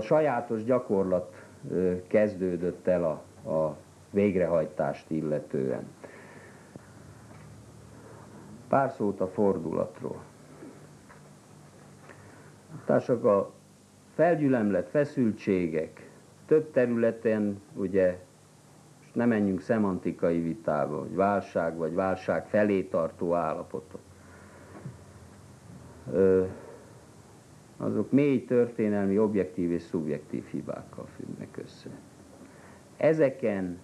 Szóval sajátos gyakorlat kezdődött el a, a végrehajtást illetően. Pár szót a fordulatról. Társak a felgyülemlett feszültségek több területen, ugye, most nem menjünk szemantikai vitába, hogy válság vagy válság felé tartó állapotok. Ö, azok mély történelmi, objektív és szubjektív hibákkal függnek össze. Ezeken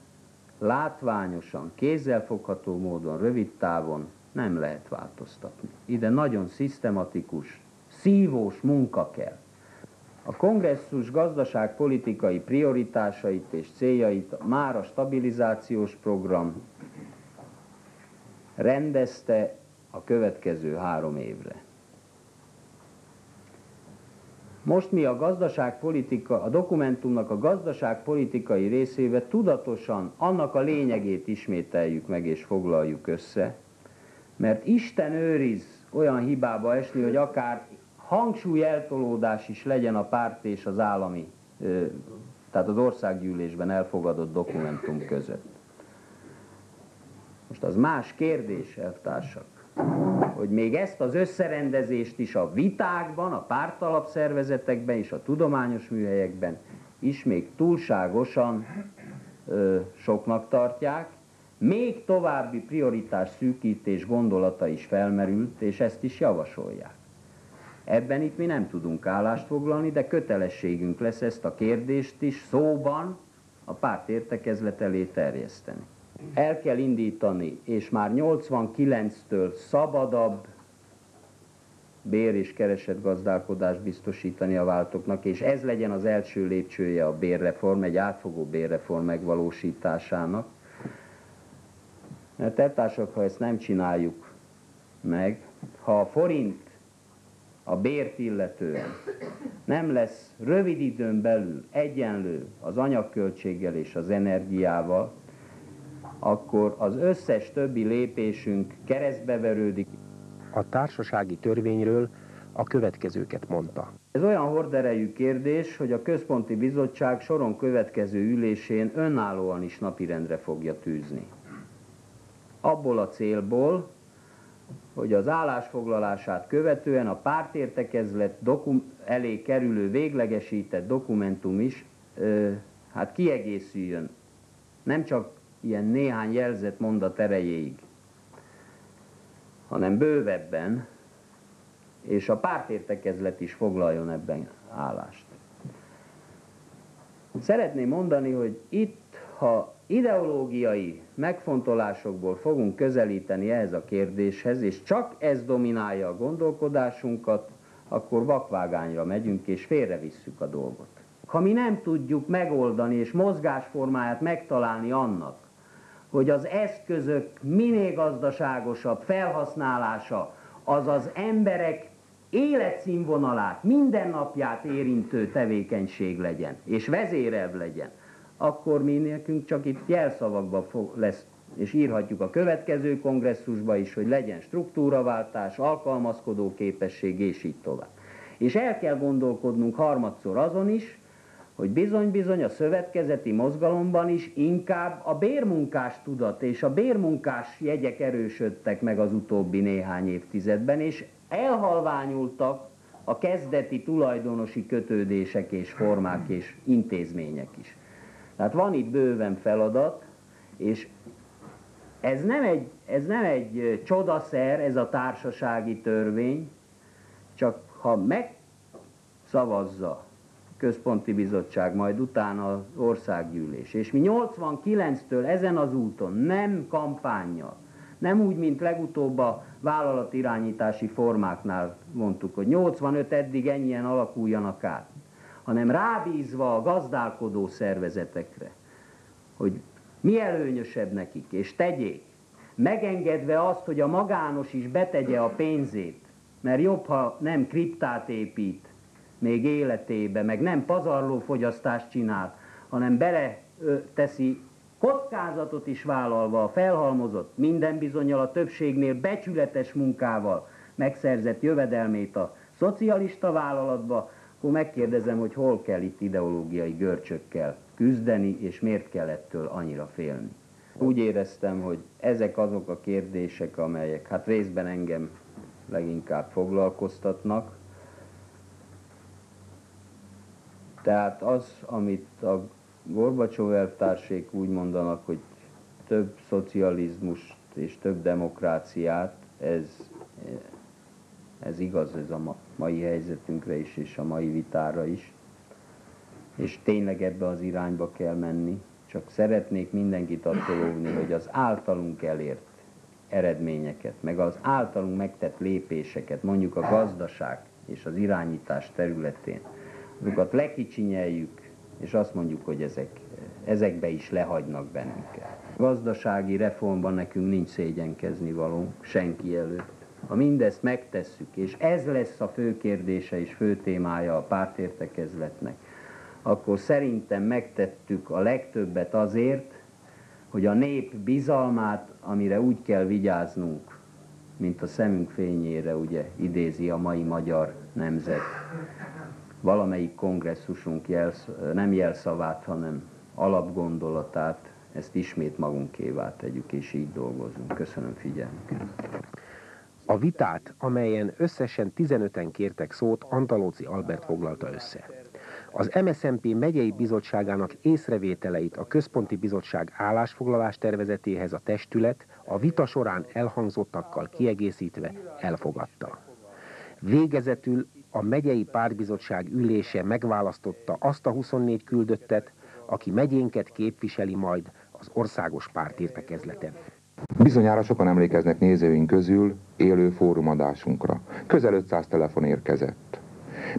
látványosan, kézzelfogható módon, rövid távon nem lehet változtatni. Ide nagyon szisztematikus, szívós munka kell. A kongresszus gazdaságpolitikai prioritásait és céljait már a stabilizációs program rendezte a következő három évre. Most mi a gazdaságpolitika, a dokumentumnak a gazdaságpolitikai részébe tudatosan annak a lényegét ismételjük meg és foglaljuk össze, mert Isten őriz olyan hibába esni, hogy akár hangsúly eltolódás is legyen a párt és az állami, tehát az országgyűlésben elfogadott dokumentum között. Most az más kérdés, elvtársak, hogy még ezt az összerendezést is a vitákban, a pártalapszervezetekben és a tudományos műhelyekben is még túlságosan ö, soknak tartják, még további prioritás szűkítés gondolata is felmerült, és ezt is javasolják. Ebben itt mi nem tudunk állást foglalni, de kötelességünk lesz ezt a kérdést is szóban a párt értekezlet elé terjeszteni. El kell indítani, és már 89-től szabadabb bér és keresett biztosítani a váltoknak, és ez legyen az első lépcsője a bérreform, egy átfogó bérreform megvalósításának. Mert eltársak, ha ezt nem csináljuk meg, ha a forint a bért illetően nem lesz rövid időn belül egyenlő az anyagköltséggel és az energiával, akkor az összes többi lépésünk keresztbeverődik. A társasági törvényről a következőket mondta. Ez olyan horderejű kérdés, hogy a Központi Bizottság soron következő ülésén önállóan is napirendre fogja tűzni. Abból a célból, hogy az állásfoglalását követően a pártértekezlet dokum- elé kerülő véglegesített dokumentum is ö, hát kiegészüljön. Nem csak ilyen néhány jelzett mondat erejéig, hanem bővebben, és a pártértekezlet is foglaljon ebben állást. Szeretném mondani, hogy itt, ha ideológiai megfontolásokból fogunk közelíteni ehhez a kérdéshez, és csak ez dominálja a gondolkodásunkat, akkor vakvágányra megyünk, és félrevisszük a dolgot. Ha mi nem tudjuk megoldani és mozgásformáját megtalálni annak, hogy az eszközök minél gazdaságosabb felhasználása az az emberek életszínvonalát, mindennapját érintő tevékenység legyen, és vezérebb legyen, akkor mi nekünk csak itt jelszavakban fog, lesz, és írhatjuk a következő kongresszusba is, hogy legyen struktúraváltás, alkalmazkodó képesség, és így tovább. És el kell gondolkodnunk harmadszor azon is, hogy bizony-bizony a szövetkezeti mozgalomban is inkább a bérmunkás tudat és a bérmunkás jegyek erősödtek meg az utóbbi néhány évtizedben, és elhalványultak a kezdeti tulajdonosi kötődések és formák és intézmények is. Tehát van itt bőven feladat, és ez nem egy, ez nem egy csodaszer, ez a társasági törvény, csak ha megszavazza központi bizottság, majd utána az országgyűlés. És mi 89-től ezen az úton nem kampányjal, nem úgy, mint legutóbb a vállalatirányítási formáknál mondtuk, hogy 85 eddig ennyien alakuljanak át, hanem rábízva a gazdálkodó szervezetekre, hogy mi előnyösebb nekik, és tegyék, megengedve azt, hogy a magános is betegye a pénzét, mert jobb, ha nem kriptát épít, még életébe, meg nem pazarló fogyasztást csinál, hanem bele teszi kockázatot is vállalva a felhalmozott, minden bizonyal a többségnél becsületes munkával megszerzett jövedelmét a szocialista vállalatba, akkor megkérdezem, hogy hol kell itt ideológiai görcsökkel küzdeni, és miért kell ettől annyira félni. Úgy éreztem, hogy ezek azok a kérdések, amelyek hát részben engem leginkább foglalkoztatnak. Tehát az, amit a Gorbacsov elvtársék úgy mondanak, hogy több szocializmust és több demokráciát, ez, ez igaz ez a mai helyzetünkre is, és a mai vitára is. És tényleg ebbe az irányba kell menni. Csak szeretnék mindenkit attól óvni, hogy az általunk elért eredményeket, meg az általunk megtett lépéseket, mondjuk a gazdaság és az irányítás területén, azokat lekicsinyeljük, és azt mondjuk, hogy ezek, ezekbe is lehagynak bennünket. Gazdasági reformban nekünk nincs szégyenkezni való senki előtt. Ha mindezt megtesszük, és ez lesz a fő kérdése és fő témája a pártértekezletnek, akkor szerintem megtettük a legtöbbet azért, hogy a nép bizalmát, amire úgy kell vigyáznunk, mint a szemünk fényére, ugye idézi a mai magyar nemzet, valamelyik kongresszusunk jelsz, nem jelszavát, hanem alapgondolatát, ezt ismét magunkévá tegyük, és így dolgozunk. Köszönöm figyelmüket. A vitát, amelyen összesen 15-en kértek szót, Antalóci Albert foglalta össze. Az MSZMP megyei bizottságának észrevételeit a Központi Bizottság állásfoglalás tervezetéhez a testület a vita során elhangzottakkal kiegészítve elfogadta. Végezetül a megyei pártbizottság ülése megválasztotta azt a 24 küldöttet, aki megyénket képviseli majd az országos pártértekezleten. Bizonyára sokan emlékeznek nézőink közül élő fórumadásunkra. Közel 500 telefon érkezett.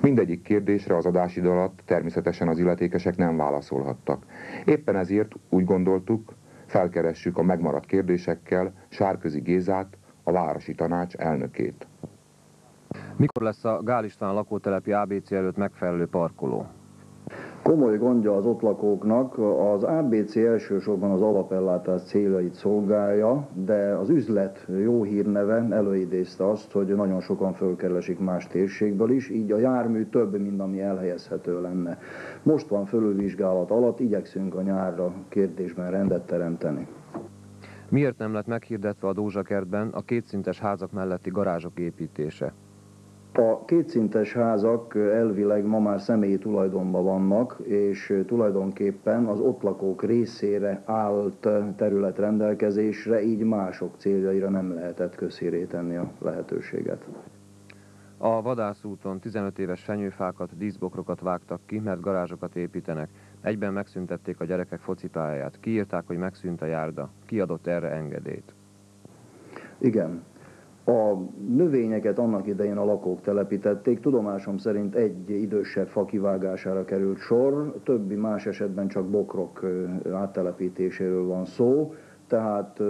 Mindegyik kérdésre az adásidő alatt természetesen az illetékesek nem válaszolhattak. Éppen ezért úgy gondoltuk, felkeressük a megmaradt kérdésekkel Sárközi Gézát, a Városi Tanács elnökét. Mikor lesz a Gálistán lakótelepi ABC előtt megfelelő parkoló? Komoly gondja az ott lakóknak, az ABC elsősorban az alapellátás céljait szolgálja, de az üzlet jó hírneve előidézte azt, hogy nagyon sokan fölkeresik más térségből is, így a jármű több, mint ami elhelyezhető lenne. Most van fölülvizsgálat alatt, igyekszünk a nyárra kérdésben rendet teremteni. Miért nem lett meghirdetve a Dózsakertben a kétszintes házak melletti garázsok építése? A kétszintes házak elvileg ma már személyi tulajdonban vannak, és tulajdonképpen az ott lakók részére állt terület rendelkezésre, így mások céljaira nem lehetett közhíré tenni a lehetőséget. A vadászúton 15 éves fenyőfákat, díszbokrokat vágtak ki, mert garázsokat építenek. Egyben megszüntették a gyerekek focipályáját. Kiírták, hogy megszűnt a járda. Kiadott erre engedélyt. Igen, a növényeket annak idején a lakók telepítették, tudomásom szerint egy idősebb fa kivágására került sor, többi más esetben csak bokrok áttelepítéséről van szó, tehát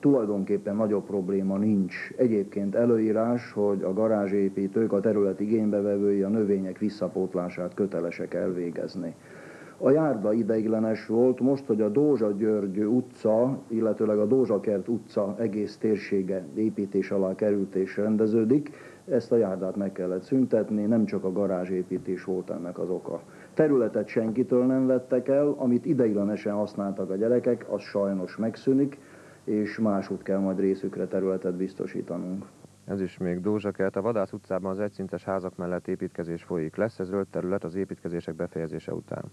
tulajdonképpen nagyobb probléma nincs. Egyébként előírás, hogy a garázsépítők, a terület igénybevevői a növények visszapótlását kötelesek elvégezni. A járda ideiglenes volt, most, hogy a Dózsa György utca, illetőleg a Dózsakert utca egész térsége építés alá került és rendeződik, ezt a járdát meg kellett szüntetni, nem csak a garázsépítés volt ennek az oka. Területet senkitől nem vettek el, amit ideiglenesen használtak a gyerekek, az sajnos megszűnik, és máshogy kell majd részükre területet biztosítanunk. Ez is még Dózsakert. A Vadász utcában az egyszintes házak mellett építkezés folyik. Lesz ez terület az építkezések befejezése után?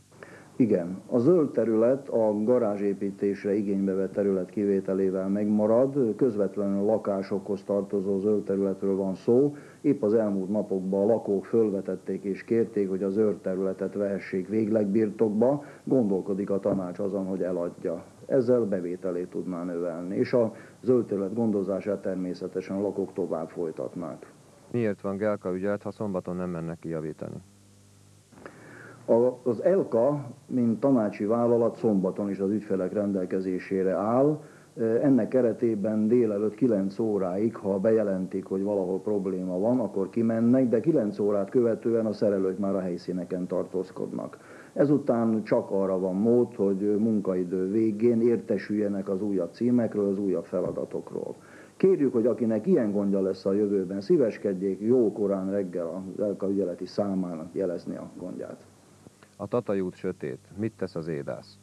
Igen, a zöld terület a garázsépítésre igénybe vett terület kivételével megmarad, közvetlenül lakásokhoz tartozó zöld területről van szó. Épp az elmúlt napokban a lakók fölvetették és kérték, hogy a zöld területet vehessék végleg birtokba, gondolkodik a tanács azon, hogy eladja. Ezzel bevételét tudná növelni, és a zöld terület gondozását természetesen a lakók tovább folytatnák. Miért van Gelka ügyelet, ha szombaton nem mennek kijavítani? Az ELKA, mint tanácsi vállalat szombaton is az ügyfelek rendelkezésére áll. Ennek keretében délelőtt 9 óráig, ha bejelentik, hogy valahol probléma van, akkor kimennek, de 9 órát követően a szerelők már a helyszíneken tartózkodnak. Ezután csak arra van mód, hogy munkaidő végén értesüljenek az újabb címekről, az újabb feladatokról. Kérjük, hogy akinek ilyen gondja lesz a jövőben, szíveskedjék jó korán reggel az Elka ügyeleti számának jelezni a gondját. A Tatai út sötét. Mit tesz az édász?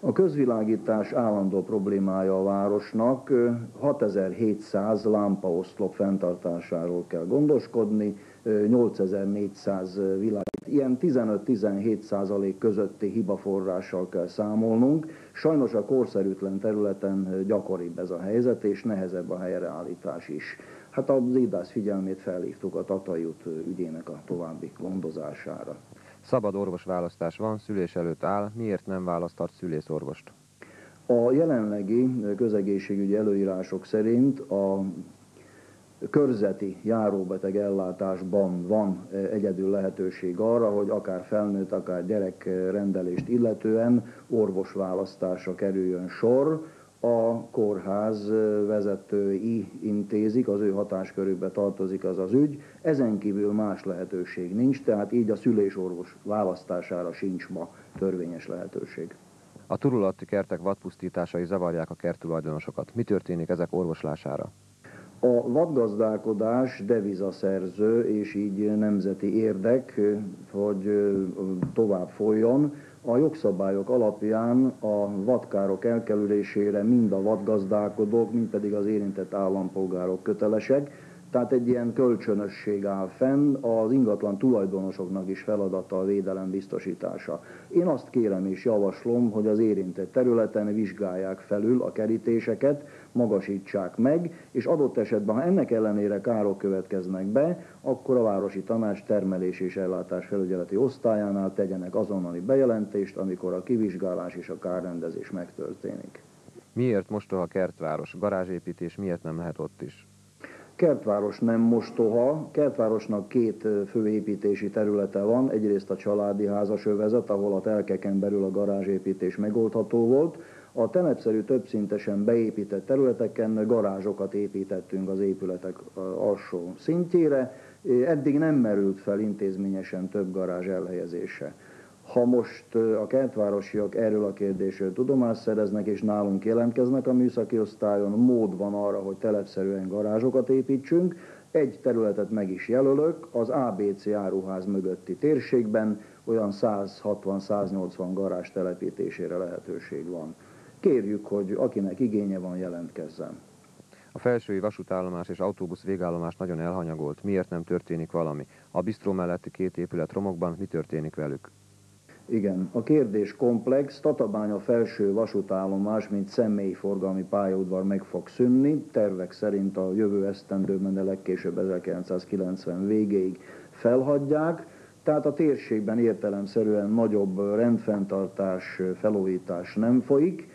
A közvilágítás állandó problémája a városnak. 6700 lámpaoszlop fenntartásáról kell gondoskodni, 8400 világ. Ilyen 15-17 százalék közötti hibaforrással kell számolnunk. Sajnos a korszerűtlen területen gyakoribb ez a helyzet, és nehezebb a helyreállítás is. Hát az IDASZ figyelmét felhívtuk a Tatai út ügyének a további gondozására. Szabad orvosválasztás van, szülés előtt áll, miért nem választhat szülészorvost? A jelenlegi közegészségügyi előírások szerint a körzeti járóbeteg ellátásban van egyedül lehetőség arra, hogy akár felnőtt, akár gyerek rendelést illetően orvosválasztásra kerüljön sor. A kórház vezetői intézik, az ő hatáskörükbe tartozik az az ügy. Ezen kívül más lehetőség nincs, tehát így a szülésorvos választására sincs ma törvényes lehetőség. A turulatti kertek vadpusztításai zavarják a kertulajdonosokat. Mi történik ezek orvoslására? A vadgazdálkodás devizaszerző és így nemzeti érdek, hogy tovább folyjon. A jogszabályok alapján a vadkárok elkerülésére mind a vadgazdálkodók, mind pedig az érintett állampolgárok kötelesek. Tehát egy ilyen kölcsönösség áll fenn, az ingatlan tulajdonosoknak is feladata a védelem biztosítása. Én azt kérem és javaslom, hogy az érintett területen vizsgálják felül a kerítéseket, magasítsák meg, és adott esetben, ha ennek ellenére károk következnek be, akkor a Városi Tanács termelés és ellátás felügyeleti osztályánál tegyenek azonnali bejelentést, amikor a kivizsgálás és a kárrendezés megtörténik. Miért mostoha kertváros? Garázsépítés miért nem lehet ott is? Kertváros nem mostoha, Kertvárosnak két főépítési területe van, egyrészt a családi házas övezet, ahol a telkeken belül a garázsépítés megoldható volt, a telepszerű többszintesen beépített területeken garázsokat építettünk az épületek alsó szintjére, eddig nem merült fel intézményesen több garázs elhelyezése. Ha most a kertvárosiak erről a kérdésről tudomást szereznek, és nálunk jelentkeznek a műszaki osztályon, mód van arra, hogy telepszerűen garázsokat építsünk. Egy területet meg is jelölök, az ABC áruház mögötti térségben olyan 160-180 garázs telepítésére lehetőség van. Kérjük, hogy akinek igénye van, jelentkezzen. A felsői vasútállomás és autóbusz végállomás nagyon elhanyagolt. Miért nem történik valami? A bistró melletti két épület romokban mi történik velük? Igen, a kérdés komplex. Tatabánya felső vasútállomás, mint személyforgalmi pályaudvar meg fog szűnni. Tervek szerint a jövő esztendőben, de legkésőbb 1990 végéig felhagyják. Tehát a térségben értelemszerűen nagyobb rendfenntartás, felújítás nem folyik.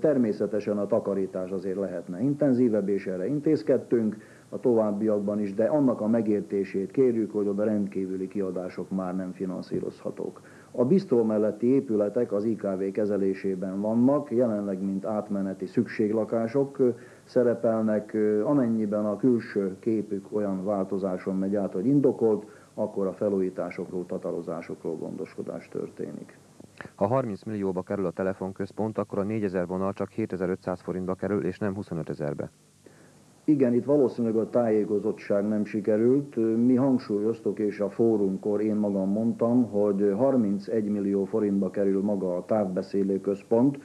Természetesen a takarítás azért lehetne intenzívebb, és erre intézkedtünk a továbbiakban is, de annak a megértését kérjük, hogy oda rendkívüli kiadások már nem finanszírozhatók. A bistró melletti épületek az IKV kezelésében vannak, jelenleg mint átmeneti szükséglakások szerepelnek, amennyiben a külső képük olyan változáson megy át, hogy indokolt, akkor a felújításokról, tatarozásokról gondoskodás történik. Ha 30 millióba kerül a telefonközpont, akkor a 4000 vonal csak 7500 forintba kerül, és nem 25 ezerbe. Igen, itt valószínűleg a tájékozottság nem sikerült. Mi hangsúlyoztuk, és a fórumkor én magam mondtam, hogy 31 millió forintba kerül maga a távbeszélő központ,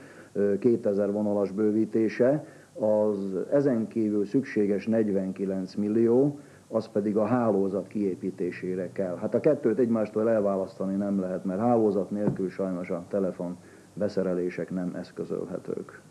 2000 vonalas bővítése, az ezen kívül szükséges 49 millió, az pedig a hálózat kiépítésére kell. Hát a kettőt egymástól elválasztani nem lehet, mert hálózat nélkül sajnos a telefon beszerelések nem eszközölhetők.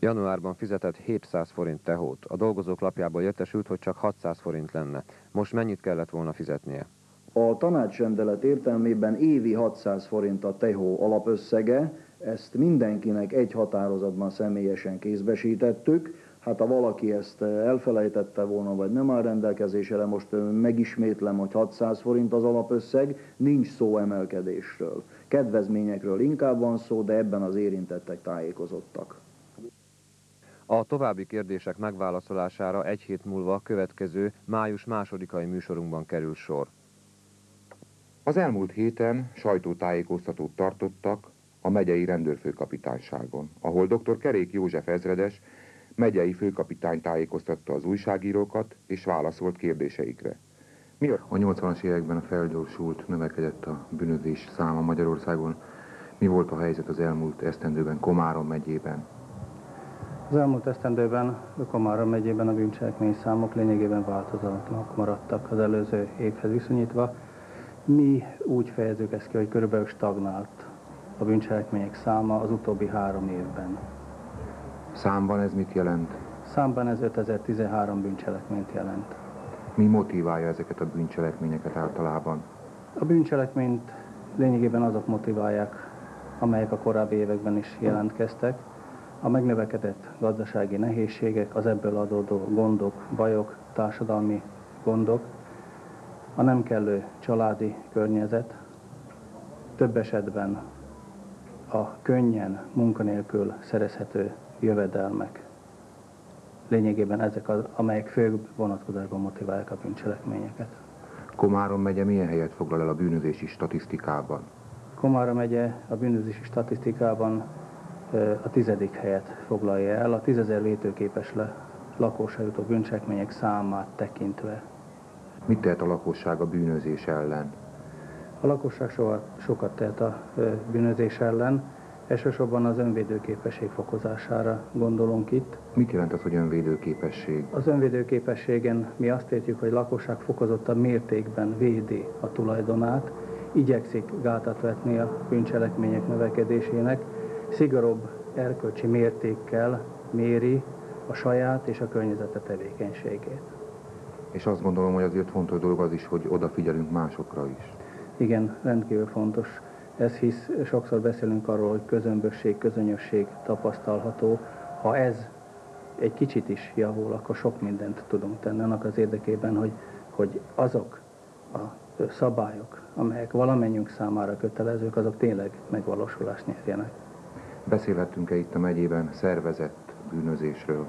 Januárban fizetett 700 forint tehót. A dolgozók lapjából értesült, hogy csak 600 forint lenne. Most mennyit kellett volna fizetnie? A tanácsrendelet értelmében évi 600 forint a tehó alapösszege, ezt mindenkinek egy határozatban személyesen kézbesítettük. Hát ha valaki ezt elfelejtette volna, vagy nem áll rendelkezésre, most megismétlem, hogy 600 forint az alapösszeg, nincs szó emelkedésről. Kedvezményekről inkább van szó, de ebben az érintettek tájékozottak. A további kérdések megválaszolására egy hét múlva a következő május másodikai műsorunkban kerül sor. Az elmúlt héten sajtótájékoztatót tartottak a megyei rendőrfőkapitányságon, ahol dr. Kerék József ezredes Megyei főkapitány tájékoztatta az újságírókat, és válaszolt kérdéseikre. Mi a 80-as években a felgyorsult, növekedett a bűnözés száma Magyarországon. Mi volt a helyzet az elmúlt esztendőben Komárom megyében? Az elmúlt esztendőben Komárom megyében a bűncselekmény számok lényegében változatlanok maradtak az előző évhez viszonyítva. Mi úgy fejezzük ezt ki, hogy körülbelül stagnált a bűncselekmények száma az utóbbi három évben. Számban ez mit jelent? Számban ez 5013 bűncselekményt jelent. Mi motiválja ezeket a bűncselekményeket általában? A bűncselekményt lényegében azok motiválják, amelyek a korábbi években is jelentkeztek. A megnövekedett gazdasági nehézségek, az ebből adódó gondok, bajok, társadalmi gondok, a nem kellő családi környezet, több esetben a könnyen munkanélkül szerezhető jövedelmek. Lényegében ezek az, amelyek fő vonatkozásban motiválják a bűncselekményeket. Komárom megye milyen helyet foglal el a bűnözési statisztikában? Komárom megye a bűnözési statisztikában a tizedik helyet foglalja el, a tízezer vétőképes le lakósra jutó bűncselekmények számát tekintve. Mit tehet a lakosság a bűnözés ellen? A lakosság soha, sokat tehet a bűnözés ellen, elsősorban az önvédőképesség fokozására gondolunk itt. Mit jelent az, hogy önvédőképesség? Az önvédőképességen mi azt értjük, hogy lakosság fokozottabb mértékben védi a tulajdonát, igyekszik gátat vetni a bűncselekmények növekedésének, szigorúbb erkölcsi mértékkel méri a saját és a környezete tevékenységét. És azt gondolom, hogy azért fontos dolog az is, hogy odafigyelünk másokra is. Igen, rendkívül fontos. Ez hisz, sokszor beszélünk arról, hogy közömbösség, közönösség tapasztalható. Ha ez egy kicsit is javul, akkor sok mindent tudunk tenni annak az érdekében, hogy, hogy azok a szabályok, amelyek valamennyünk számára kötelezők, azok tényleg megvalósulást nyerjenek. Beszélhettünk-e itt a megyében szervezett bűnözésről?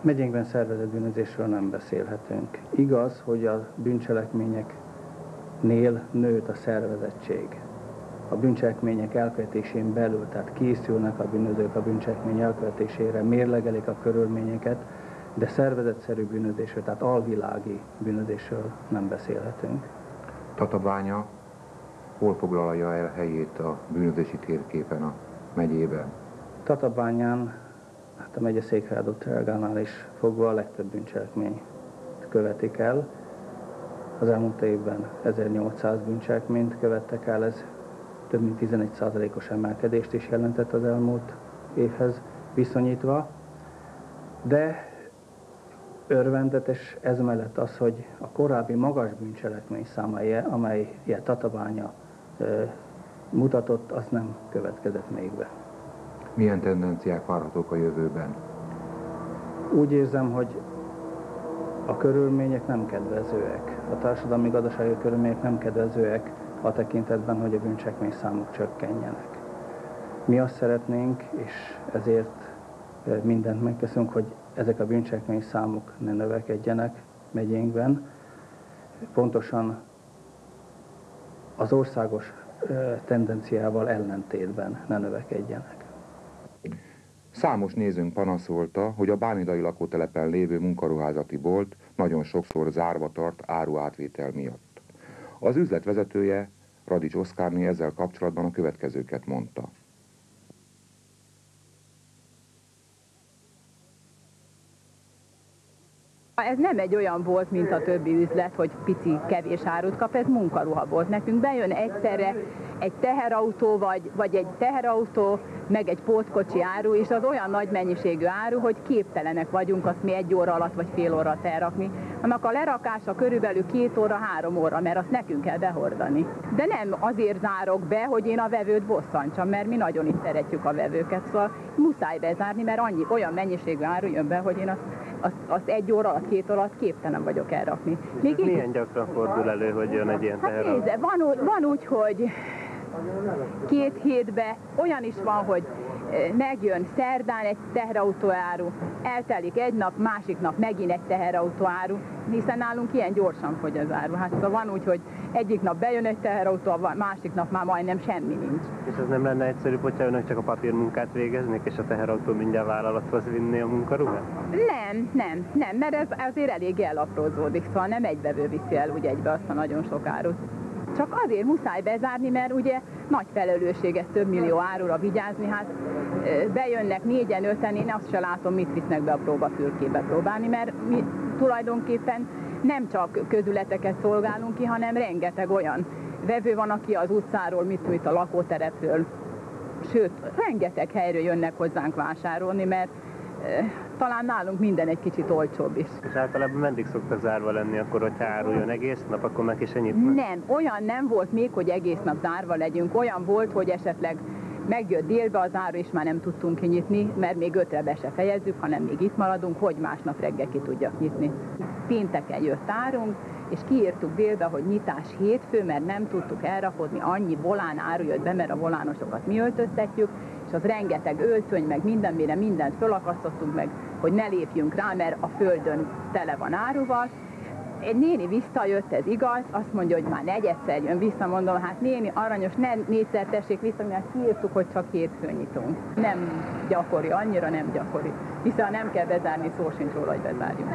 Megyénkben szervezett bűnözésről nem beszélhetünk. Igaz, hogy a bűncselekményeknél nőtt a szervezettség. A bűncselekmények elkövetésén belül, tehát készülnek a bűnözők a bűncselekmény elkövetésére, mérlegelik a körülményeket, de szervezetszerű bűnözésről, tehát alvilági bűnözésről nem beszélhetünk. Tatabánya hol foglalja el helyét a bűnözési térképen a megyében? Tatabányán, hát a megye székhelyadott reagálnál is fogva a legtöbb bűncselekmény követik el. Az elmúlt évben 1800 bűncselekményt követtek el, ez több mint 11%-os emelkedést is jelentett az elmúlt évhez viszonyítva. De örvendetes ez mellett az, hogy a korábbi magas bűncselekmény száma, amelyet Tatabánya mutatott, az nem következett még be. Milyen tendenciák várhatók a jövőben? Úgy érzem, hogy a körülmények nem kedvezőek. A társadalmi gazdasági körülmények nem kedvezőek a tekintetben, hogy a bűncsekmény számok csökkenjenek. Mi azt szeretnénk, és ezért mindent megteszünk, hogy ezek a bűncsekmény számok ne növekedjenek megyénkben. Pontosan az országos tendenciával ellentétben ne növekedjenek. Számos nézőnk panaszolta, hogy a bánidai lakótelepen lévő munkaruházati bolt nagyon sokszor zárva tart áruátvétel miatt. Az üzlet vezetője, Radics Oszkárné ezzel kapcsolatban a következőket mondta. Ez nem egy olyan volt, mint a többi üzlet, hogy pici, kevés árut kap, ez munkaruha volt. Nekünk bejön egyszerre egy teherautó, vagy, vagy egy teherautó, meg egy pótkocsi áru, és az olyan nagy mennyiségű áru, hogy képtelenek vagyunk azt mi egy óra alatt, vagy fél óra elrakni. Annak a lerakása körülbelül két óra, három óra, mert azt nekünk kell behordani. De nem azért zárok be, hogy én a vevőt bosszantsam, mert mi nagyon is szeretjük a vevőket, szóval muszáj bezárni, mert annyi, olyan mennyiségű áru jön be, hogy én azt, azt, azt egy óra alatt, két óra alatt képtelen vagyok elrakni. Még milyen gyakran fordul elő, hogy jön egy ilyen hát nézze, van, van úgy, hogy két hétbe olyan is van, hogy megjön szerdán egy teherautóáru, eltelik egy nap, másik nap megint egy teherautóáru, hiszen nálunk ilyen gyorsan fogy az áru. Hát szóval van úgy, hogy egyik nap bejön egy teherautó, a másik nap már majdnem semmi nincs. És ez nem lenne egyszerűbb, hogyha önök csak a papírmunkát végeznék, és a teherautó mindjárt vállalathoz vinné a munkaruhát? Nem, nem, nem, mert ez azért elég elaprózódik, szóval nem egybevő viszi el úgy egybe azt a nagyon sok árut. Csak azért muszáj bezárni, mert ugye nagy felelősséget több millió árura vigyázni, hát bejönnek négyen, öten, én azt se látom, mit visznek be a próbafülkébe próbálni, mert mi tulajdonképpen nem csak közületeket szolgálunk ki, hanem rengeteg olyan vevő van, aki az utcáról, mit mit a lakóterepről, sőt, rengeteg helyről jönnek hozzánk vásárolni, mert talán nálunk minden egy kicsit olcsóbb is. És általában meddig szokta zárva lenni akkor, hogyha áruljon egész nap, akkor meg is ennyit? Nem, olyan nem volt még, hogy egész nap zárva legyünk. Olyan volt, hogy esetleg megjött délbe az áru, és már nem tudtunk kinyitni, mert még ötre be se fejezzük, hanem még itt maradunk, hogy másnap reggel ki tudjak nyitni. Pénteken jött árunk, és kiírtuk délbe, hogy nyitás hétfő, mert nem tudtuk elrakodni, annyi volán áru jött be, mert a volánosokat mi öltöztetjük, és az rengeteg öltöny, meg mindenmire mindent fölakasztottunk meg, hogy ne lépjünk rá, mert a földön tele van áruval. Egy néni visszajött, ez igaz, azt mondja, hogy már negyedszer jön vissza, mondom, hát néni, aranyos, ne négyszer tessék vissza, mert kiírtuk, hogy csak hétfőn nyitunk. Nem gyakori, annyira nem gyakori, hiszen nem kell bezárni, szó sincs róla, hogy bezárjunk.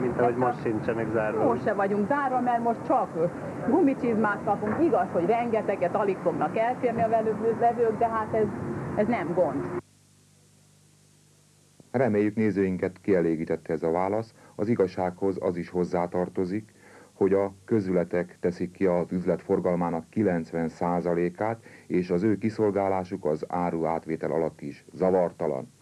Mint ahogy most sincsenek zárva. Most se vagyunk zárva, mert most csak gumicsizmát kapunk. Igaz, hogy rengeteget alig fognak elférni a vevők, de hát ez ez nem gond. Reméljük nézőinket kielégítette ez a válasz. Az igazsághoz az is hozzátartozik, hogy a közületek teszik ki az üzlet forgalmának 90%-át, és az ő kiszolgálásuk az áru átvétel alatt is zavartalan.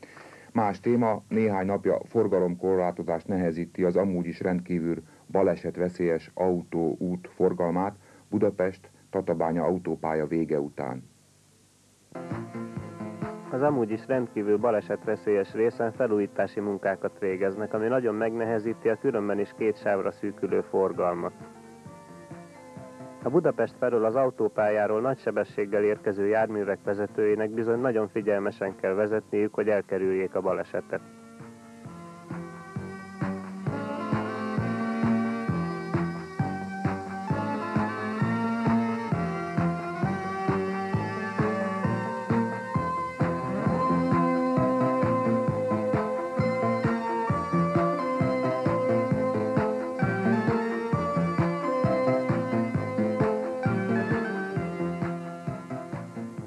Más téma, néhány napja forgalomkorlátozás nehezíti az amúgy is rendkívül balesetveszélyes autóút forgalmát Budapest Tatabánya autópálya vége után. Az amúgy is rendkívül balesetveszélyes részen felújítási munkákat végeznek, ami nagyon megnehezíti a különben is két sávra szűkülő forgalmat. A Budapest felől az autópályáról nagy sebességgel érkező járművek vezetőinek bizony nagyon figyelmesen kell vezetniük, hogy elkerüljék a balesetet.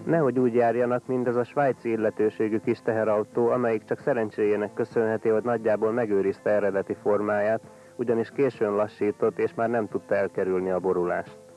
Nehogy úgy járjanak, mint az a svájci illetőségű kis teherautó, amelyik csak szerencséjének köszönheti, hogy nagyjából megőrizte eredeti formáját, ugyanis későn lassított, és már nem tudta elkerülni a borulást.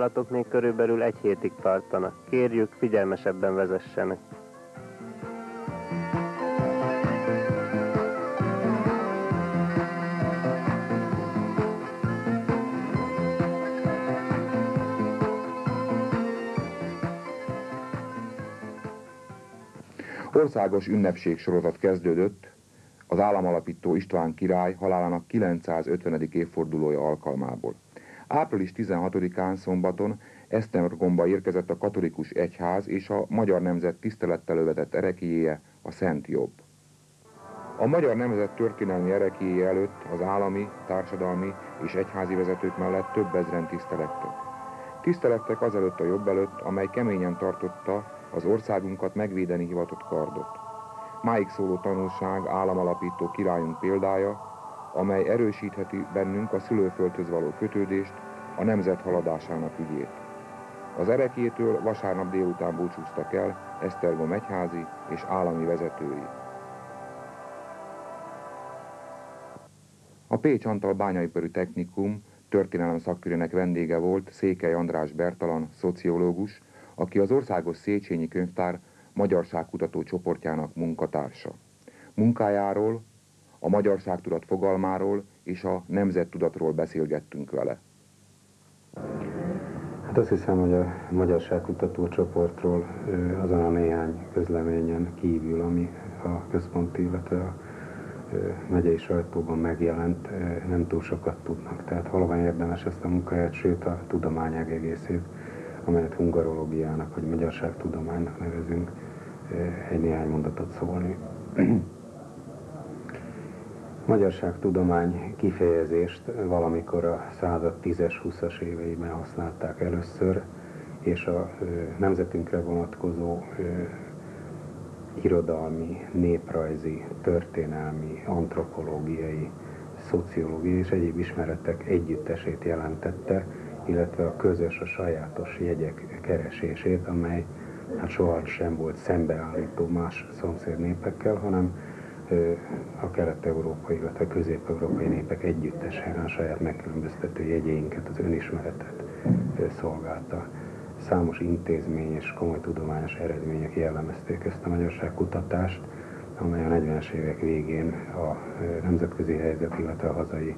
Munkálatok még körülbelül egy hétig tartanak. Kérjük, figyelmesebben vezessenek. Országos ünnepségsorozat kezdődött az államalapító István király halálának 950. évfordulója alkalmából. Április 16-án szombaton Esztergomba érkezett a katolikus egyház és a magyar nemzet tisztelettel övetett erekéje, a Szent Jobb. A magyar nemzet történelmi erekéje előtt az állami, társadalmi és egyházi vezetők mellett több ezren tisztelettek. Tisztelettek azelőtt a jobb előtt, amely keményen tartotta az országunkat megvédeni hivatott kardot. Máig szóló tanulság államalapító királyunk példája, amely erősítheti bennünk a szülőföldhöz való kötődést, a nemzet haladásának ügyét. Az erekétől vasárnap délután búcsúztak el Esztergom egyházi és állami vezetői. A Pécs Antal Bányaipari Technikum történelem szakkörének vendége volt Székely András Bertalan, szociológus, aki az Országos Széchenyi Könyvtár Magyarságkutató csoportjának munkatársa. Munkájáról, a magyarságtudat fogalmáról és a nemzettudatról beszélgettünk vele. Hát azt hiszem, hogy a Magyarságkutató csoportról azon a néhány közleményen kívül, ami a központi, illetve a megyei sajtóban megjelent, nem túl sokat tudnak. Tehát valóban érdemes ezt a munkahelyet, sőt a tudományág egészét, amelyet hungarológiának vagy magyarságtudománynak nevezünk, egy néhány mondatot szólni. Magyarságtudomány kifejezést valamikor a század 10-es, 20-as éveiben használták először, és a nemzetünkre vonatkozó irodalmi, néprajzi, történelmi, antropológiai, szociológiai és egyéb ismeretek együttesét jelentette, illetve a közös, a sajátos jegyek keresését, amely hát soha sem volt szembeállító más szomszéd népekkel, hanem a kelet-európai, illetve közép-európai népek együttesen a saját megkülönböztető jegyeinket, az önismeretet szolgálta. Számos intézmény és komoly tudományos eredmények jellemezték ezt a magyarságkutatást, amely a 40-es évek végén a nemzetközi helyzet, illetve a hazai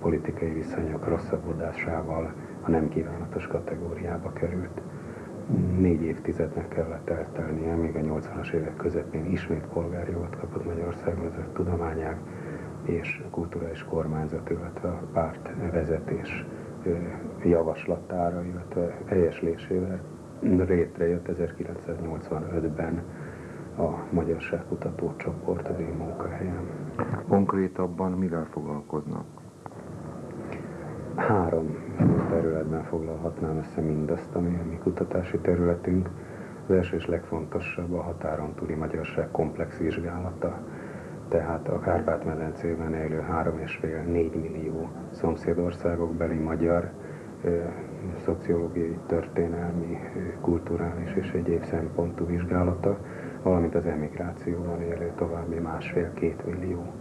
politikai viszonyok rosszabbodásával a nem kívánatos kategóriába került. Négy évtizednek kellett eltelnie, még a 80-as évek közepén ismét polgárjogot kapott Magyarországon az a tudományág és kulturális kormányzat, illetve a párt vezetés javaslatára, illetve helyeslésével létrejött 1985-ben a Magyarságkutató csoport az én munkahelyem. Konkrétabban mivel foglalkoznak? Három területben foglalhatnám össze mindazt, ami a mi kutatási területünk. Az első és legfontosabb a határon túli magyarság komplex vizsgálata. Tehát a Kárpát-medencében élő 3,5-4 millió szomszédországok beli magyar szociológiai, történelmi, kulturális és egyéb szempontú vizsgálata, valamint az emigrációban élő további másfél-két millió.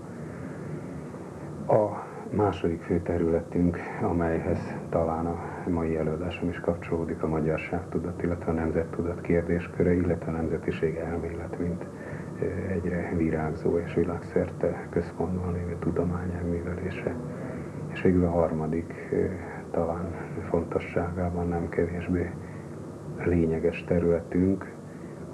Második fő területünk, amelyhez talán a mai előadásom is kapcsolódik, a magyarságtudat, illetve a nemzettudat kérdésköre, illetve a nemzetiség elmélet, mint egyre virágzó és világszerte központban lévő tudományág művelése. És végül a harmadik, talán fontosságában nem kevésbé lényeges területünk,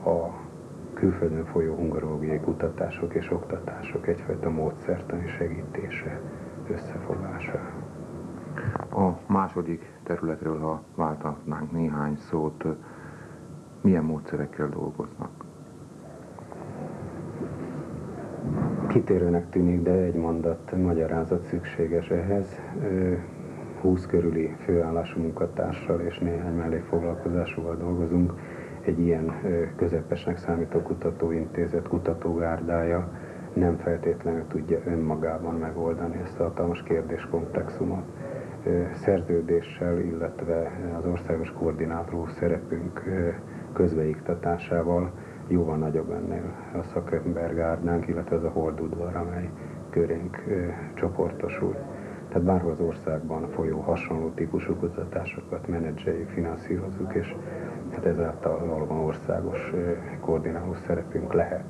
a külföldön folyó hungarológiai kutatások és oktatások egyfajta módszertani segítése összefogása. A második területről, ha váltatnánk néhány szót, milyen módszerekkel dolgoznak? Kitérőnek tűnik, de egy mondat magyarázat szükséges ehhez. 20 körüli főállású munkatársal és néhány mellékfoglalkozásúval dolgozunk. Egy ilyen közepesnek számító kutatóintézet kutatógárdája nem feltétlenül tudja önmagában megoldani ezt a hatalmas kérdéskomplexumot. Szerződéssel, illetve az országos koordinátorú szerepünk közbeiktatásával jóval nagyobb ennél a szakembergárdánk, illetve az a holdudvar, amely körénk csoportosult. Tehát bárhol az országban folyó hasonló típusú kutatásokat menedzseljük, finanszírozunk, és hát ezáltal valóban országos koordináló szerepünk lehet.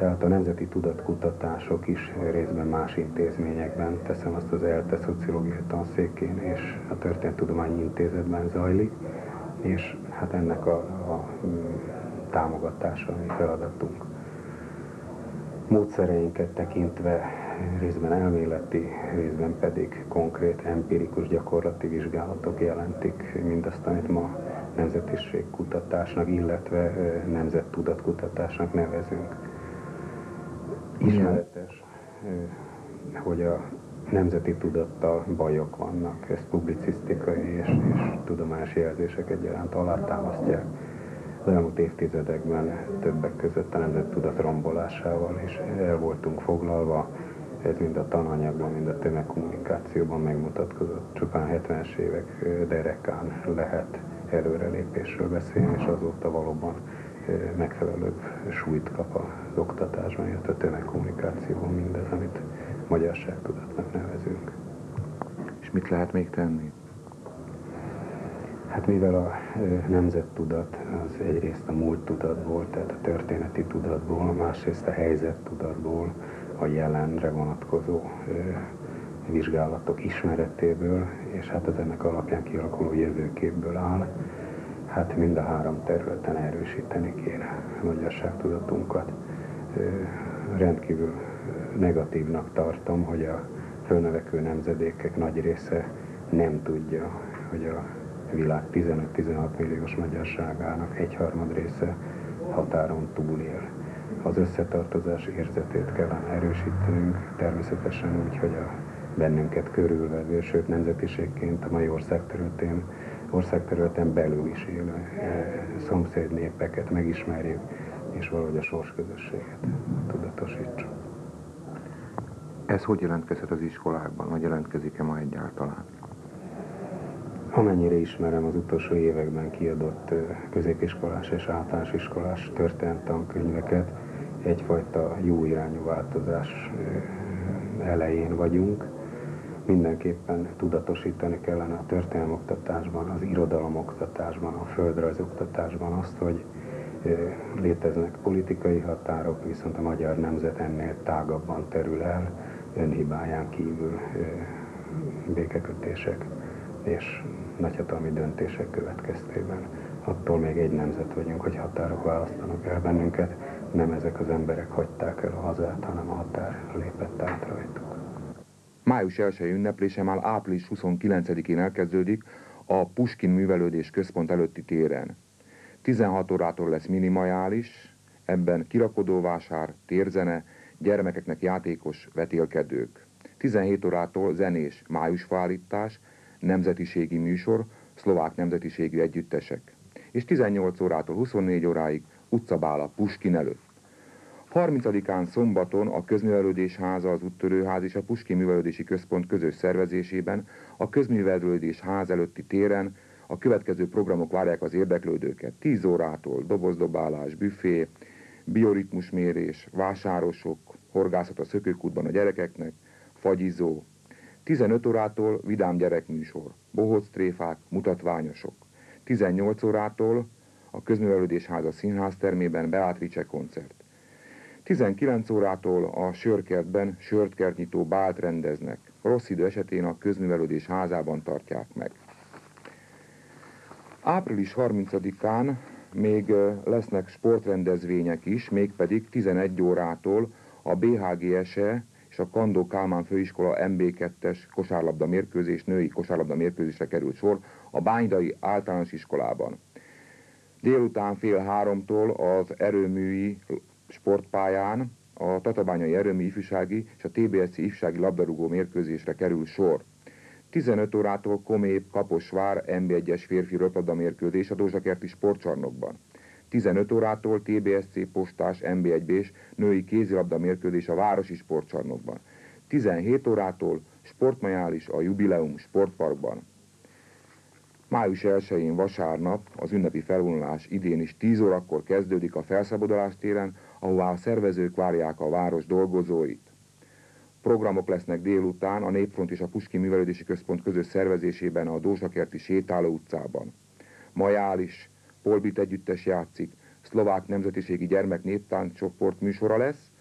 Tehát a nemzeti tudatkutatások is részben más intézményekben, teszem azt az ELTE szociológiai tanszékén és a Történettudományi Intézetben zajlik, és hát ennek a, a támogatása a feladatunk. Módszereinket tekintve részben elméleti, részben pedig konkrét, empirikus gyakorlati vizsgálatok jelentik mindazt, amit ma nemzetiségkutatásnak, illetve nemzettudatkutatásnak nevezünk ismeretes, hogy a nemzeti tudattal bajok vannak, ezt publicisztikai és, és tudományos jelzések egyaránt alátámasztják. Az elmúlt évtizedekben többek között a nemzettudat rombolásával is el voltunk foglalva, ez mind a tananyagban, mind a tömegkommunikációban megmutatkozott. Csupán 70-es évek derekán lehet előrelépésről beszélni, és azóta valóban megfelelőbb súlyt kap az oktatásban, illetve a tömegkommunikációban mindez, amit magyarságtudatnak nevezünk. És mit lehet még tenni? Hát mivel a nemzettudat az egyrészt a múlt tudatból, tehát a történeti tudatból, másrészt a helyzet tudatból, a jelenre vonatkozó vizsgálatok ismeretéből, és hát az ennek alapján kialakuló jövőképből áll. Hát mind a három területen erősíteni kéne a magyarságtudatunkat. Rendkívül negatívnak tartom, hogy a fölnövekvő nemzedékek nagy része nem tudja, hogy a világ 15-16 milliós magyarságának egyharmad része határon túl él. Az összetartozás érzetét kellene erősítenünk, természetesen úgy, hogy a bennünket körülvevő, sőt nemzetiségként a mai országterületén, országterületen belül is élő e, szomszéd népeket megismerjük, és valahogy a sorsközösséget tudatosítsuk. Ez hogy jelentkezhet az iskolákban, vagy jelentkezik-e ma egyáltalán? Amennyire ismerem az utolsó években kiadott középiskolás és általános iskolás tankönyveket, egyfajta jó irányú változás elején vagyunk. Mindenképpen tudatosítani kellene a történelmoktatásban, az irodalomoktatásban, a földrajzoktatásban azt, hogy léteznek politikai határok, viszont a magyar nemzet ennél tágabban terül el, önhibáján kívül békekötések és nagyhatalmi döntések következtében. Attól még egy nemzet vagyunk, hogy határok választanak el bennünket, nem ezek az emberek hagyták el a hazát, hanem a határ lépett át rajtuk. Május 1 ünneplése már április 29-én elkezdődik a Puskin Művelődés Központ előtti téren. 16 órától lesz minimajális, ebben kirakodóvásár, térzene, gyermekeknek játékos vetélkedők. 17 órától zenés májusfállítás, nemzetiségi műsor, szlovák nemzetiségű együttesek. És 18 órától 24 óráig utcabála Puskin előtt. 30-án szombaton a Közművelődés Háza, az Úttörőház és a Puskin Művelődési Központ közös szervezésében a Közművelődés Ház előtti téren a következő programok várják az érdeklődőket. 10 órától dobozdobálás, büfé, bioritmusmérés, vásárosok, horgászat a szökőkútban a gyerekeknek, fagyizó, 15 órától vidám gyerekműsor, bohóc tréfák, mutatványosok. 18 órától a Közművelődés Háza színház termében Beatrice koncert. 19 órától a sörkertben sörtkertnyitó bált rendeznek. Rossz idő esetén a Közművelődés házában tartják meg. Április 30-án még lesznek sportrendezvények is, mégpedig 11 órától a BHGSE és a Kandó Kálmán Főiskola MB2-es kosárlabda mérkőzés, női kosárlabda mérkőzésre került sor a Bánydai általános iskolában. Délután fél háromtól az erőműi sportpályán a Tatabányai Erőmű ifjúsági és a TBSC ifjúsági labdarúgó mérkőzésre kerül sor. 15 órától Komép Kaposvár MB1-es férfi röplabda mérkőzés a Dózsakerti sportcsarnokban. 15 órától TBSC postás MB1 és női kézilabda mérkőzés a Városi Sportcsarnokban. 17 órától sportmajális a Jubileum Sportparkban. Május 1-én vasárnap az ünnepi felvonulás idén is 10 órakor kezdődik a felszabadulás téren, ahová a szervezők várják a város dolgozóit. Programok lesznek délután a Népfront és a Puski Művelődési Központ közös szervezésében a Dózsakerti Sétáló utcában. Majális, Polbit együttes játszik, szlovák nemzetiségi gyermek néptánc csoport műsora lesz,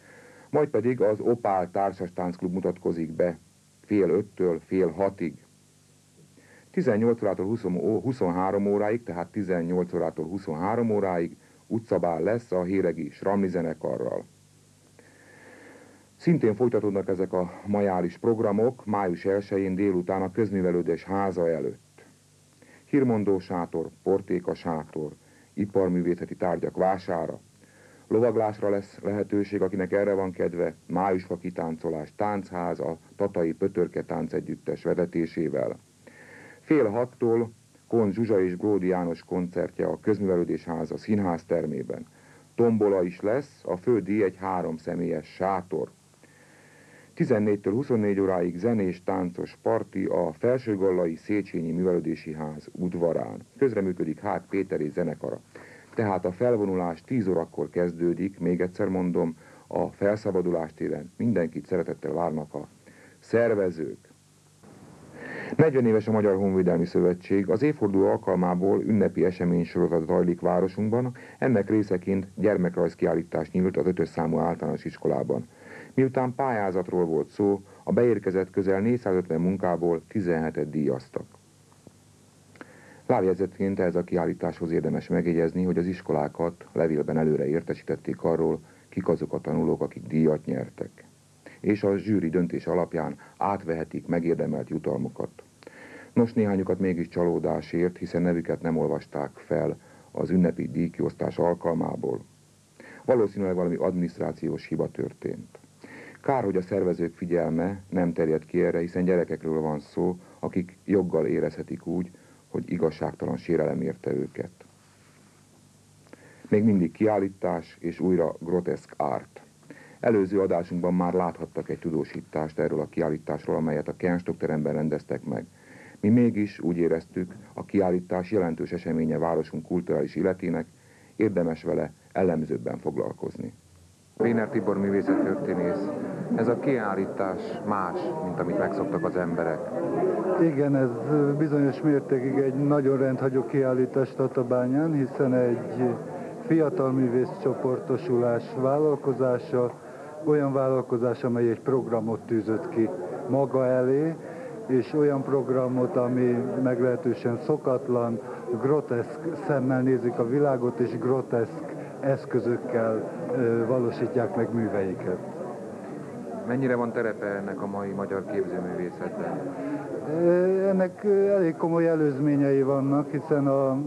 majd pedig az Opál Társas Táncklub mutatkozik be fél öttől fél hatig. 18 órától 20, 23 óráig, tehát 18 órától 23 óráig utcabál lesz a Héregi Sramli zenekarral. Szintén folytatódnak ezek a majális programok május 1-én délután a közművelődés háza előtt hírmondó sátor, portéka sátor, iparművészeti tárgyak vására, lovaglásra lesz lehetőség, akinek erre van kedve, májusfa kitáncolás, táncház a Tatai Pötörke táncegyüttes vezetésével. Fél hattól Kon Zsuzsa és Gródi János koncertje a Közművelődés Háza színház termében. Tombola is lesz, a fődi egy három személyes sátor. 14-től 24 óráig zenés, táncos parti a Felsőgallai Széchenyi Művelődési Ház udvarán. Közreműködik Hát Péteri zenekara. Tehát a felvonulás 10 órakor kezdődik, még egyszer mondom, a felszabadulás téren mindenkit szeretettel várnak a szervezők. 40 éves a Magyar Honvédelmi Szövetség, az évforduló alkalmából ünnepi esemény sorozat zajlik városunkban, ennek részeként gyermekrajzkiállítás nyílt az ötös számú általános iskolában. Miután pályázatról volt szó, A beérkezett közel 450 munkából 17-et díjaztak. Lábjegyzetként ez a kiállításhoz érdemes megjegyezni, hogy az iskolákat levélben előre értesítették arról, kik azok a tanulók, akik díjat nyertek. És a zsűri döntés alapján átvehetik megérdemelt jutalmukat. Nos, néhányukat mégis csalódásért, hiszen nevüket nem olvasták fel az ünnepi díjkiosztás alkalmából. Valószínűleg valami adminisztrációs hiba történt. Kár, hogy a szervezők figyelme nem terjed ki erre, hiszen gyerekekről van szó, akik joggal érezhetik úgy, hogy igazságtalan sérelem érte őket. Még mindig kiállítás és újra groteszk árt. Előző adásunkban már láthattak egy tudósítást erről a kiállításról, amelyet a Kernstock teremben rendeztek meg. Mi mégis úgy éreztük, a kiállítás jelentős eseménye városunk kulturális életének, érdemes vele ellemzőbben foglalkozni. Péner Tibor művészettörténész, ez a kiállítás más, mint amit megszoktak az emberek. Igen, ez bizonyos mértékig egy nagyon rendhagyó kiállítás Tatabányán, hiszen egy fiatal művész csoportosulás vállalkozása, olyan vállalkozás, amely egy programot tűzött ki maga elé, és olyan programot, ami meglehetősen szokatlan, groteszk szemmel nézik a világot, és groteszk eszközökkel valósítják meg műveiket. Mennyire van terepe ennek a mai magyar képzőművészetben? Ennek elég komoly előzményei vannak, hiszen a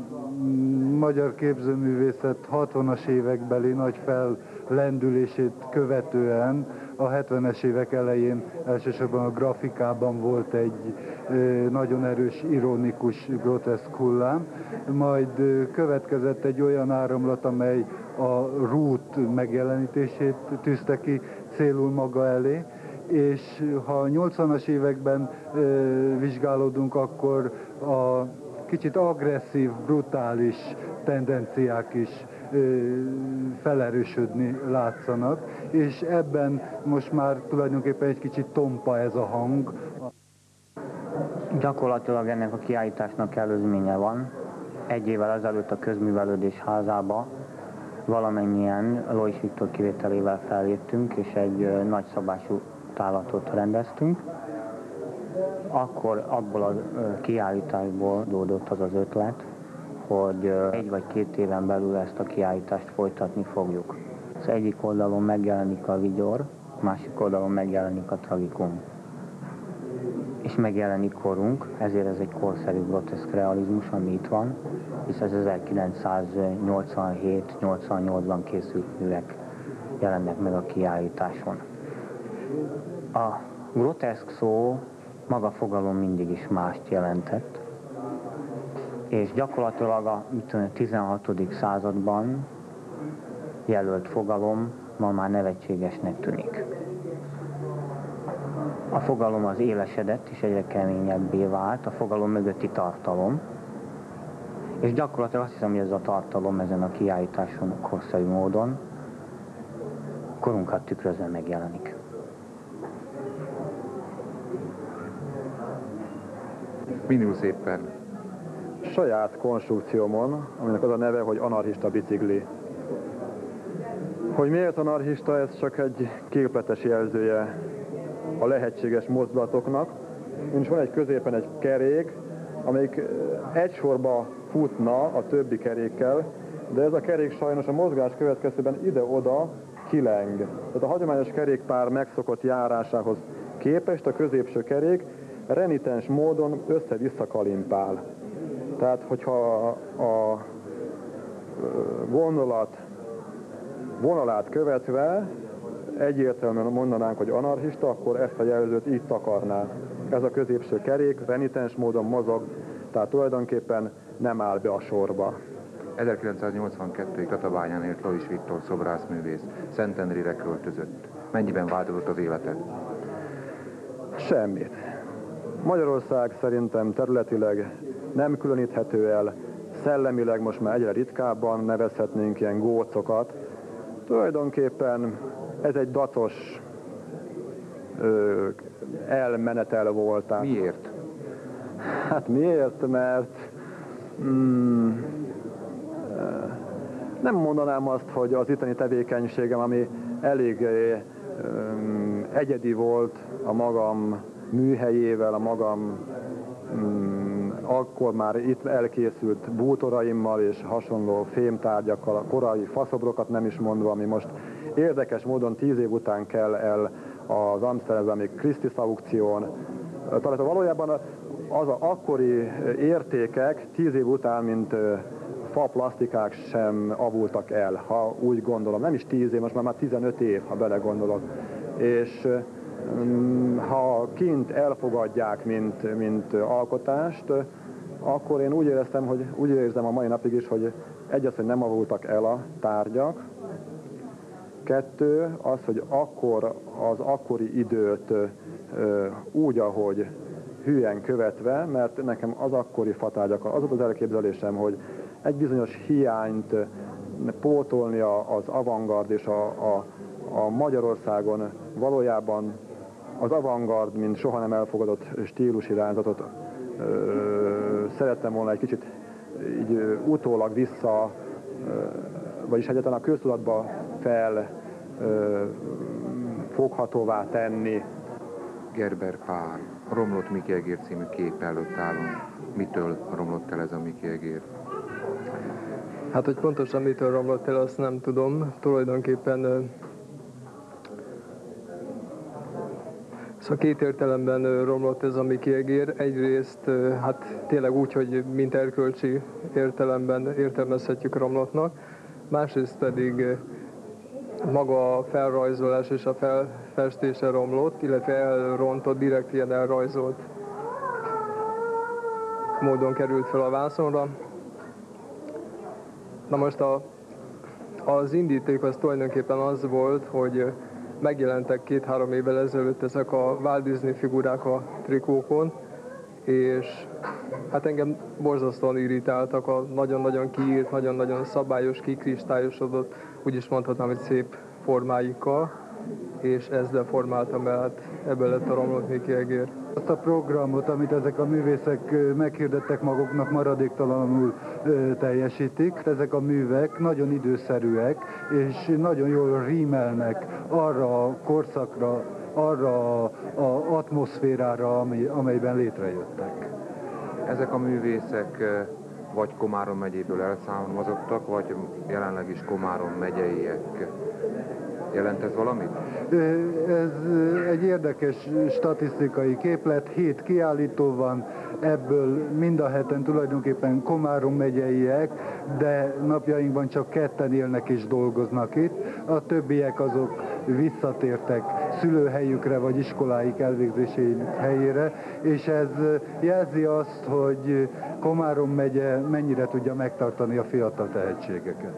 magyar képzőművészet 60-as évekbeli nagy fellendülését követően a 70-es évek elején elsősorban a grafikában volt egy nagyon erős, ironikus, groteszk hullám, majd következett egy olyan áramlat, amely a rút megjelenítését tűzte ki célul maga elé, és ha 80-as években vizsgálódunk, akkor a kicsit agresszív, brutális tendenciák is felerősödni látszanak, és ebben most már tulajdonképpen egy kicsit tompa ez a hang. Gyakorlatilag ennek a kiállításnak előzménye van. Egy évvel ezelőtt a közművelődés házába valamennyien Lois Viktor kivételével felléptünk, és egy nagyszabású tálatot rendeztünk akkor abból a kiállításból dódott az az ötlet, hogy egy vagy két éven belül ezt a kiállítást folytatni fogjuk. Az egyik oldalon megjelenik a vigyor, másik oldalon megjelenik a tragikum. És megjelenik korunk, ezért ez egy korszerű groteszk realizmus, ami itt van, hisz ez 1987-88-ban készült művek jelennek meg a kiállításon. A groteszk szó maga fogalom mindig is mást jelentett, és gyakorlatilag a 16. században jelölt fogalom ma már nevetségesnek tűnik. A fogalom az élesedett és egyre keményebbé vált, a fogalom mögötti tartalom, és gyakorlatilag azt hiszem, hogy ez a tartalom ezen a kiállításon korszerű módon korunkat tükrözve megjelenik. Minul szépen. Saját konstrukciómon, aminek az a neve, hogy anarchista bicikli. Hogy miért anarchista, ez csak egy képletes jelzője a lehetséges mozdulatoknak. És van egy középen egy kerék, amelyik egy sorba futna a többi kerékkel, de ez a kerék sajnos a mozgás következtében ide-oda kileng. Tehát a hagyományos kerékpár megszokott járásához képest a középső kerék renitens módon össze-vissza kalimpál. Tehát, hogyha a gondolat vonalát követve egyértelműen mondanánk, hogy anarchista, akkor ezt a jelzőt így takarná. Ez a középső kerék renitens módon mozog, tehát tulajdonképpen nem áll be a sorba. 1982-ig Tatabányán élt Lois Viktor szobrászművész, Szentendrére költözött. Mennyiben változott az élete? Semmit. Magyarország szerintem területileg nem különíthető el, szellemileg most már egyre ritkábban nevezhetnénk ilyen gócokat. Tulajdonképpen ez egy dacos ö, elmenetel volt. Miért? Hát miért? Mert mm, nem mondanám azt, hogy az itteni tevékenységem, ami elég egyedi volt a magam műhelyével, a magam mm, akkor már itt elkészült bútoraimmal és hasonló fémtárgyakkal, a korai faszobrokat nem is mondva, ami most érdekes módon tíz év után kell el az Amsterdami Christie's aukción. Tehát valójában az a akkori értékek tíz év után, mint fa plastikák sem avultak el, ha úgy gondolom. Nem is 10 év, most már, már 15 év, ha belegondolok. És ha kint elfogadják, mint, mint alkotást, akkor én úgy éreztem, hogy úgy érzem a mai napig is, hogy egy az, hogy nem avultak el a tárgyak, kettő az, hogy akkor az akkori időt úgy, ahogy hülyen követve, mert nekem az akkori fatárgyak, az volt az elképzelésem, hogy egy bizonyos hiányt pótolni az avantgard és a, a, a Magyarországon valójában az avantgard, mint soha nem elfogadott stílusirányzatot szerettem volna egy kicsit így utólag vissza, vagyis egyáltalán a köztudatba fel foghatóvá tenni. Gerber Pál, Romlott Miki Egér című kép előtt állunk. Mitől romlott el ez a Miki Egér? Hát, hogy pontosan mitől romlott el, azt nem tudom. Tulajdonképpen Szóval két értelemben romlott ez a mi kiegér. Egyrészt hát tényleg úgy, hogy mint erkölcsi értelemben értelmezhetjük romlottnak, másrészt pedig maga a felrajzolás és a felfestése romlott, illetve elrontott, direkt ilyen elrajzolt módon került fel a vászonra. Na most a, az indíték az tulajdonképpen az volt, hogy megjelentek két-három évvel ezelőtt ezek a Walt Disney figurák a trikókon, és hát engem borzasztóan irritáltak a nagyon-nagyon kiírt, nagyon-nagyon szabályos, kikristályosodott, úgyis mondhatnám, hogy szép formáikkal, és ezzel formáltam el, hát ebből lett a romlott Miki Egér. Azt a programot, amit ezek a művészek meghirdettek maguknak, maradéktalanul teljesítik. Ezek a művek nagyon időszerűek, és nagyon jól rímelnek arra a korszakra, arra a atmoszférára, ami, amelyben létrejöttek. Ezek a művészek vagy Komárom megyéből elszámozottak, vagy jelenleg is Komárom megyeiek. Jelent ez valamit? Ez egy érdekes statisztikai képlet, hét kiállító van, ebből mind a heten tulajdonképpen Komárom megyeiek, de napjainkban csak ketten élnek és dolgoznak itt. A többiek azok visszatértek szülőhelyükre vagy iskoláik elvégzési helyére, és ez jelzi azt, hogy Komárom megye mennyire tudja megtartani a fiatal tehetségeket.